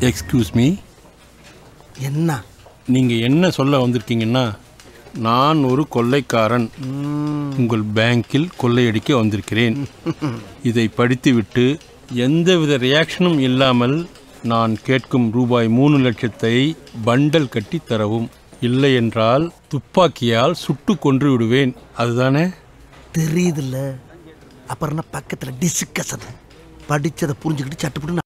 Excuse me என்ன? நீங்கள் என்ன சொல்ல வந்திருக்கீங்கன்னா நான் ஒரு கொள்ளைக்காரன். உங்கள் பேங்கில் கொள்ளையடிக்க வந்திருக்கிறேன். இதை படித்துவிட்டு எந்தவித ரியாக்ஷனும் இல்லாமல் நான் கேட்கும் ரூபாய் மூணு லட்சத்தை பண்டல் கட்டி தரவும். இல்லை என்றால் துப்பாக்கியால் சுட்டு கொன்று விடுவேன். அதுதானே? தெரியுதுல்ல. அப்புறம் என்ன பக்கத்தில் டிஸ்கஷன் படித்ததை புரிஞ்சுக்கிட்டு சட்டுப்பட்டு